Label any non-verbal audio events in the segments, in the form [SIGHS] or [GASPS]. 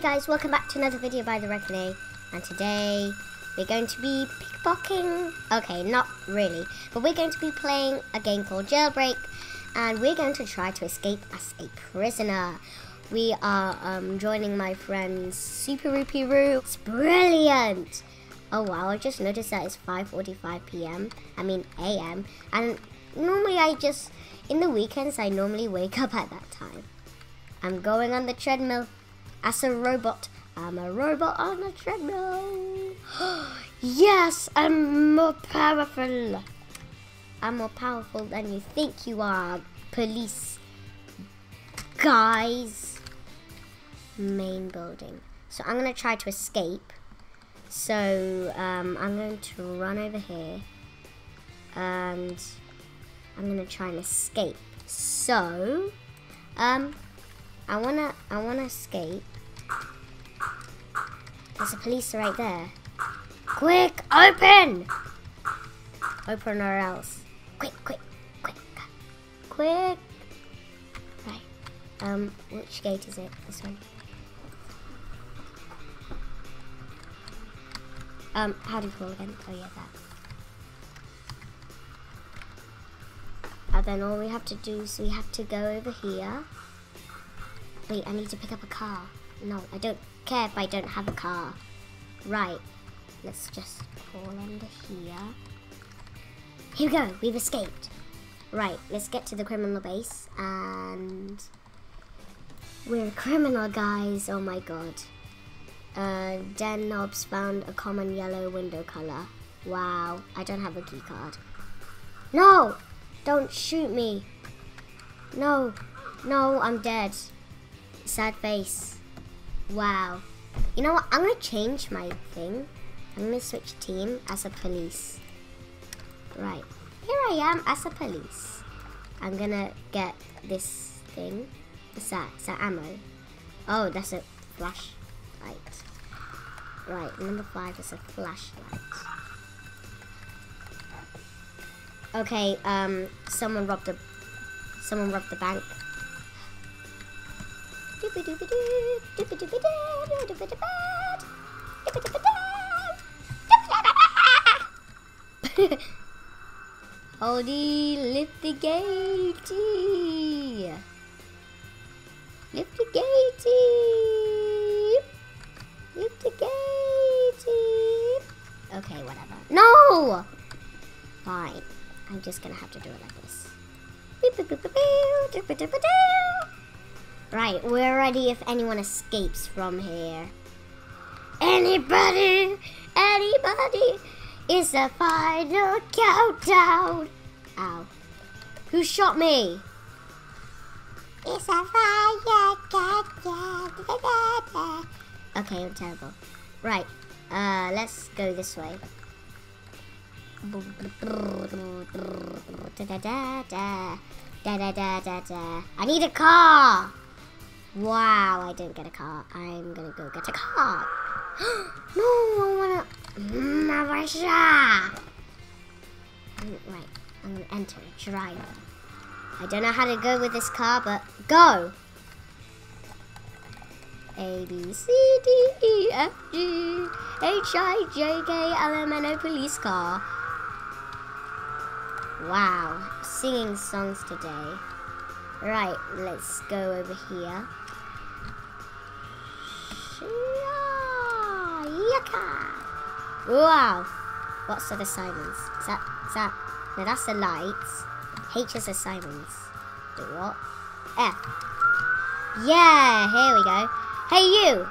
guys, welcome back to another video by ThereckonA. And today, we're going to be pickpocketing. Okay, not really. But we're going to be playing a game called Jailbreak. And we're going to try to escape as a prisoner. We are um, joining my friend Super Rupee Roo. It's brilliant! Oh wow, I just noticed that it's 5.45 p.m. I mean a.m. And normally I just, in the weekends, I normally wake up at that time. I'm going on the treadmill as a robot. I'm a robot on a treadmill. [GASPS] yes, I'm more powerful. I'm more powerful than you think you are, police guys. Main building. So I'm going to try to escape. So um, I'm going to run over here. And I'm going to try and escape. So, um, I wanna, I wanna escape. There's a police right there. Quick, open! Open or else. Quick, quick, quick, quick. Right. Um, which gate is it? This one. Um, how do you call again? Oh yeah, that. And then all we have to do is we have to go over here. Wait, I need to pick up a car. No, I don't care if I don't have a car. Right. Let's just crawl under here. Here we go. We've escaped. Right, let's get to the criminal base. And... We're a criminal, guys. Oh my god. Uh, Den Knobs found a common yellow window color. Wow, I don't have a key card. No! Don't shoot me. No. No, I'm dead. Sad face. Wow. You know what? I'm going to change my thing. I'm going to switch team as a police. Right. Here I am as a police. I'm going to get this thing. What's that? Is that ammo? Oh, that's a flashlight. Right, number five is a flashlight. Okay, um, someone robbed the, someone robbed the bank. [LAUGHS] Odie, lift the gatey. Lift the gatey. Lift the. Okay, whatever. No! Fine. I'm just gonna have to do it like this. Right, we're ready if anyone escapes from here. Anybody, anybody, it's the final countdown. Ow. Who shot me? It's a fire countdown. Okay, I'm terrible. Right, uh, let's go this way. I need a car! Wow, I didn't get a car. I'm gonna go get a car. [GASPS] no, I wanna. Mm, Marisha! Mm, right, I'm gonna enter a driver. I don't know how to go with this car, but go! A, B, C, D, E, F, G, H, I, J, K, L, M, N, O, police car. Wow, singing songs today. Right, let's go over here. Wow. What's the sirens? Is that, is that, no, that's the lights. H is the. Do what? F. Yeah, here we go. Hey, you.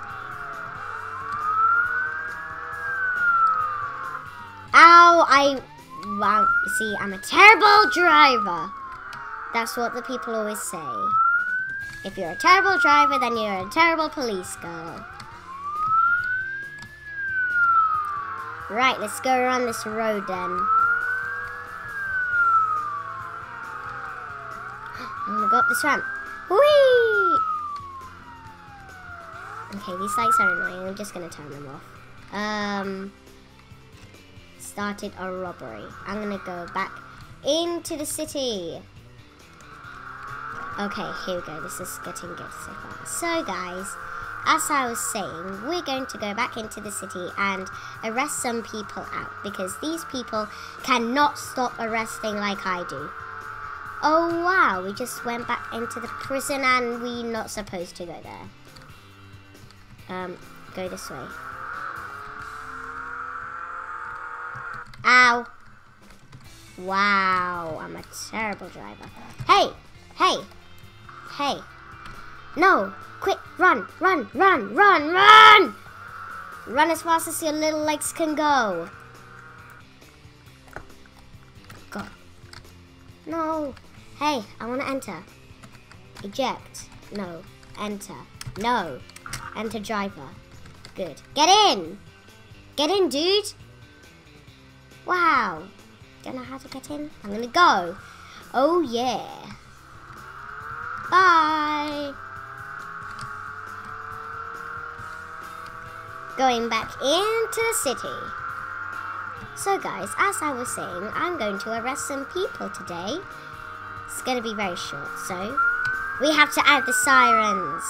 Ow, I, wow, you see, I'm a terrible driver. That's what the people always say. If you're a terrible driver, then you're a terrible police girl. Right, let's go around this road then. [GASPS] I'm gonna go up this ramp. Whee! Okay, these lights are annoying. I'm just gonna turn them off. Um, started a robbery. I'm gonna go back into the city. Okay, here we go. This is getting good so far. So, guys, as I was saying, we're going to go back into the city and arrest some people out because these people cannot stop arresting like I do. Oh wow, we just went back into the prison and we're not supposed to go there. Um, go this way. Ow. Wow, I'm a terrible driver. Hey, hey, hey. No, quick, run, run, run, run, run! Run as fast as your little legs can go. Go. No. Hey, I want to enter. Eject. No. Enter. No. Enter driver. Good. Get in! Get in, dude! Wow. Don't know how to get in. I'm gonna go. Oh yeah. Bye. Going back into the city. So guys, as I was saying, I'm going to arrest some people today. It's gonna be very short, so we have to add the sirens.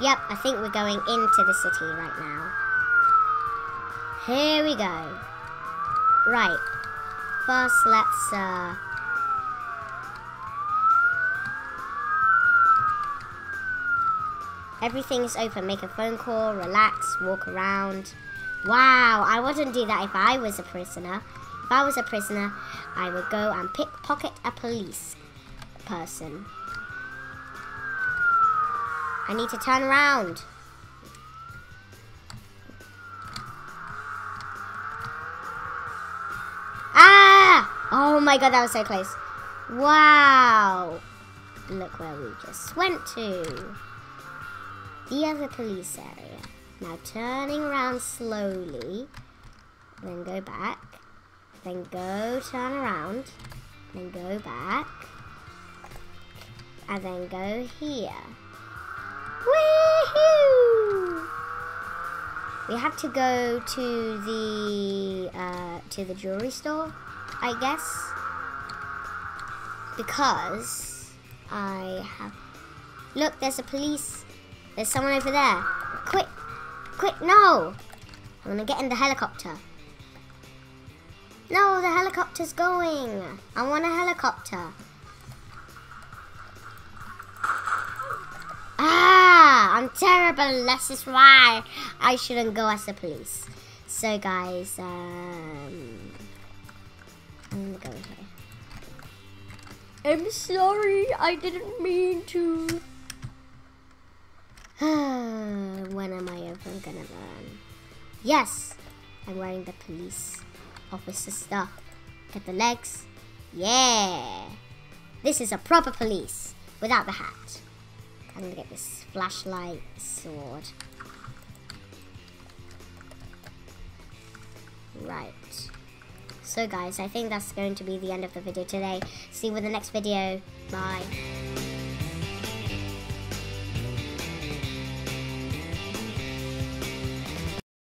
Yep, I think we're going into the city right now. Here we go. Right. First, let's, uh... Everything is open. Make a phone call, relax, walk around. Wow, I wouldn't do that if I was a prisoner. If I was a prisoner, I would go and pickpocket a police person. I need to turn around. Ah! Oh my god, that was so close. Wow. Look where we just went to. The other police area. Now turning around slowly. Then go back. Then go turn around. Then go back. And then go here. Woohoo! We have to go to the uh, to the jewelry store, I guess, because I have. Look, there's a police. There's someone over there. Quick, quick! No! I'm gonna get in the helicopter. No, the helicopter's going. I want a helicopter. Ah, I'm terrible. This is why I shouldn't go as the police. So, guys, um, I'm gonna go here. I'm sorry. I didn't mean to. [SIGHS] when am I ever gonna learn? Yes, I'm wearing the police officer stuff. Get the legs. Yeah. This is a proper police without the hat. I'm gonna get this flashlight sword. Right. So guys, I think that's going to be the end of the video today. See you in the next video. Bye.